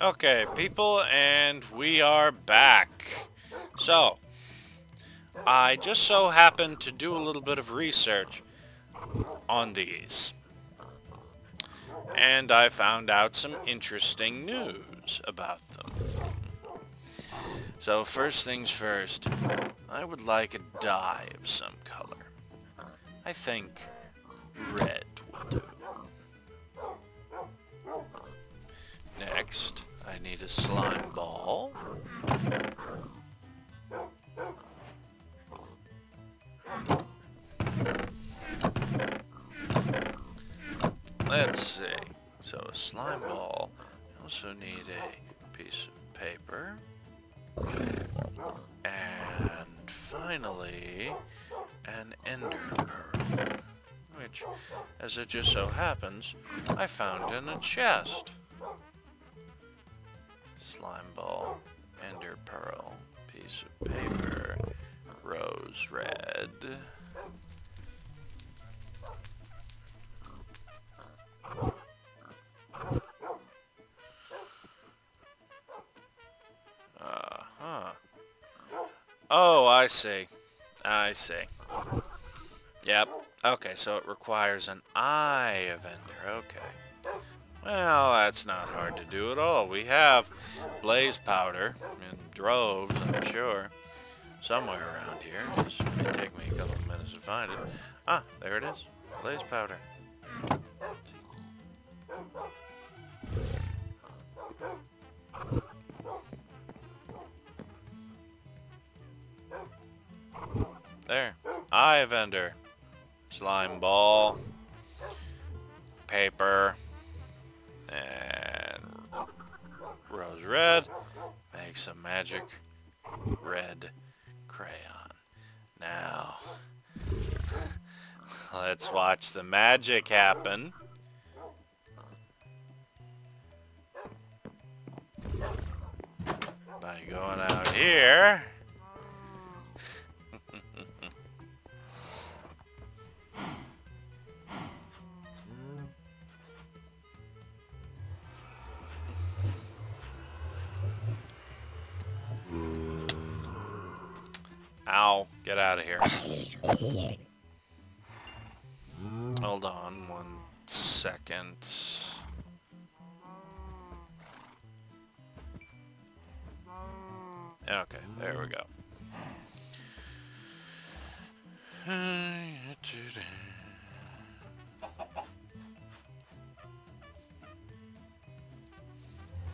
Okay, people, and we are back. So, I just so happened to do a little bit of research on these. And I found out some interesting news about them. So first things first, I would like a dye of some color. I think red will do. Next, I need a slime ball. Let's see. So a slime ball. I also need a piece of paper. And finally, an ender pearl. Which, as it just so happens, I found in a chest. Slime ball, ender pearl, piece of paper, rose red. Uh-huh. Oh, I see. I see. Yep. Okay, so it requires an eye of ender. Okay. Well, that's not hard to do at all. We have blaze powder in droves, I'm sure. Somewhere around here. This take me a couple of minutes to find it. Ah, there it is. Blaze powder. There. Eye of Ender. Slime ball. Paper. And rose red. makes a magic red crayon. Now, let's watch the magic happen. By going out here. Ow, get out of here. Hold on one second. Okay, there we go.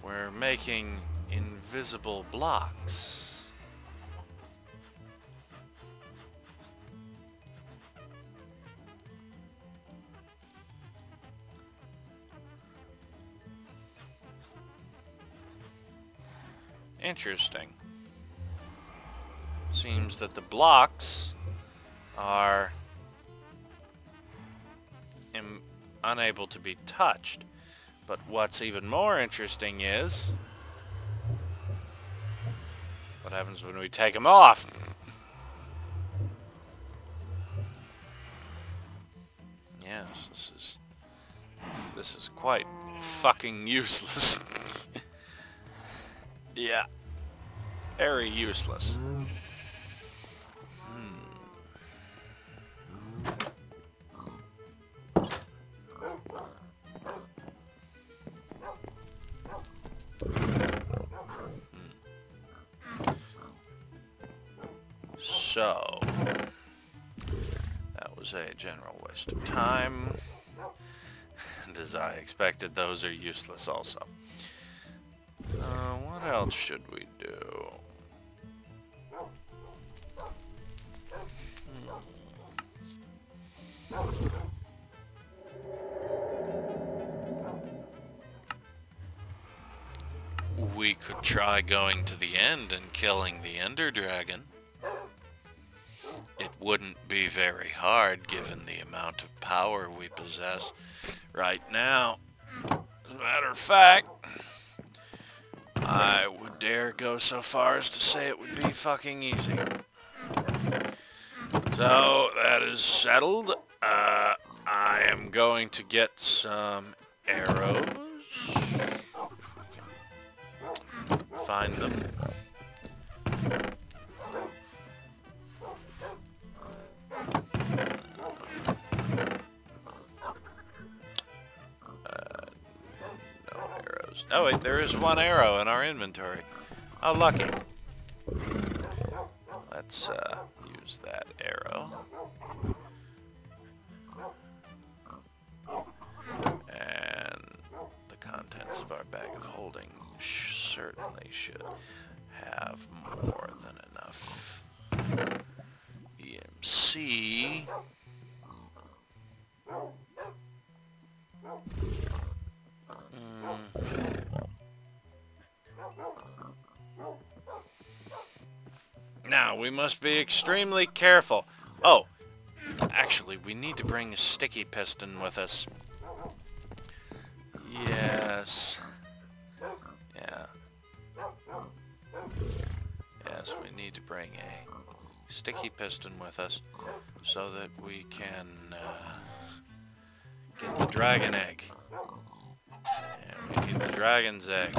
We're making invisible blocks. Interesting. Seems that the blocks are unable to be touched. But what's even more interesting is what happens when we take them off. yes, this is this is quite fucking useless. yeah. Very useless. So, that was a general waste of time. And as I expected, those are useless also. Uh, what else should we do? Hmm. We could try going to the end and killing the Ender Dragon. It wouldn't be very hard given the amount of power we possess right now. As a matter of fact, I would dare go so far as to say it would be fucking easy. So, that is settled. Uh, I am going to get some arrows. find them. Oh wait, there is one arrow in our inventory. Oh, lucky. Let's uh, use that arrow. And the contents of our bag of holding sh certainly should have more than enough. EMC. Now, we must be extremely careful. Oh, actually, we need to bring a sticky piston with us. Yes. Yeah. Yes, we need to bring a sticky piston with us so that we can uh, get the dragon egg. And we need the dragon's egg.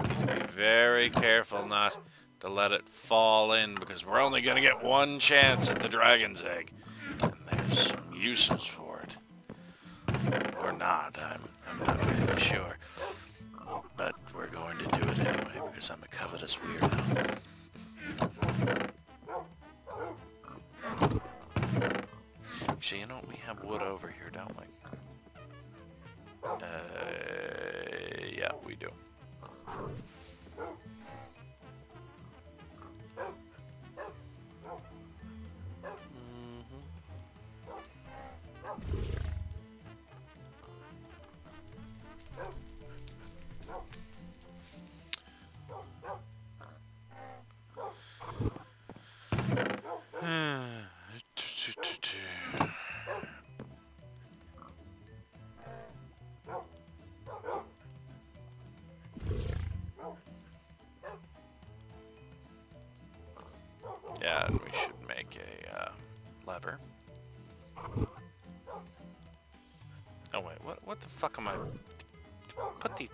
Be very careful not to let it fall in because we're only going to get one chance at the dragon's egg. And there's some uses for it. Or not, I'm, I'm not really sure. But we're going to do it anyway because I'm a covetous weirdo. Actually, you know, we have wood over here, don't we? Uh, yeah, we do. Yeah, we should make a uh, lever. Oh wait, what what the fuck am I? Put the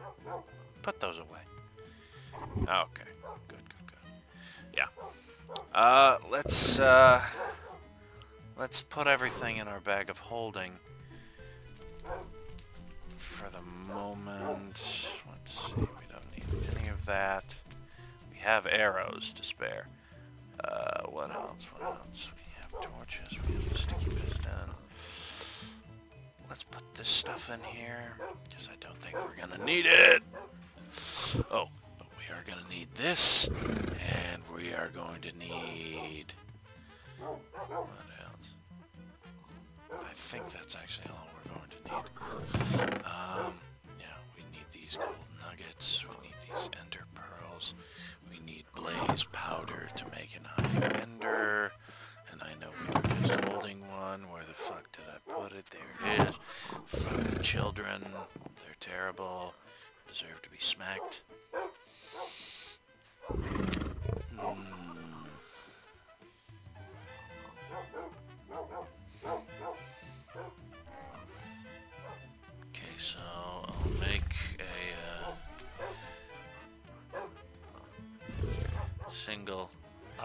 put those away. Okay, good, good, good. Yeah. Uh, let's uh, let's put everything in our bag of holding for the moment. Let's see, we don't need any of that. We have arrows to spare. Uh, what else? What else? We have torches. We have sticky piston. Let's put this stuff in here, because I don't think we're gonna need it. Oh, are gonna need this, and we are going to need... What else? I think that's actually all we're going to need. Um, yeah, we need these gold nuggets. We need these ender pearls. We need blaze powder to make an iron ender. And I know we were just holding one. Where the fuck did I put it? There it is. Fuck the children. They're terrible. Deserve to be smacked.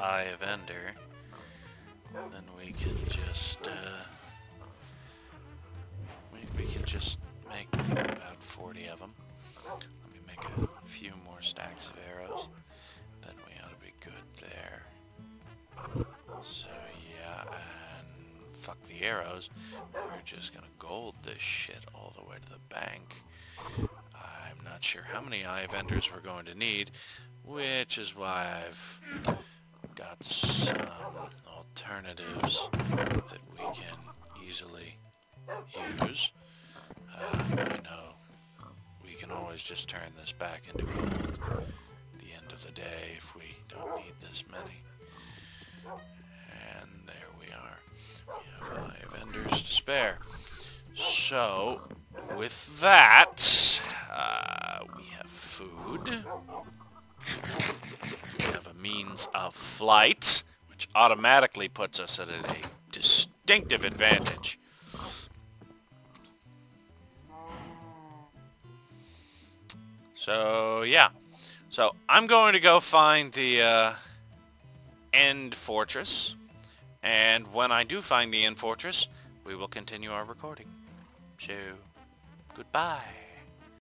Eye of ender. Then we can just uh, we, we can just make about 40 of them. Let me make a few more stacks of arrows. Then we ought to be good there. So yeah, and fuck the arrows. We're just gonna gold this shit all the way to the bank. I'm not sure how many eye vendors we're going to need, which is why I've got some alternatives that we can easily use. Uh, you know, we can always just turn this back into gold at the end of the day if we don't need this many. And there we are. We have eye vendors to spare. So, with that, uh, we have food. Means of flight, which automatically puts us at a distinctive advantage. So, yeah. So I'm going to go find the uh, end fortress. And when I do find the end fortress, we will continue our recording. So, goodbye.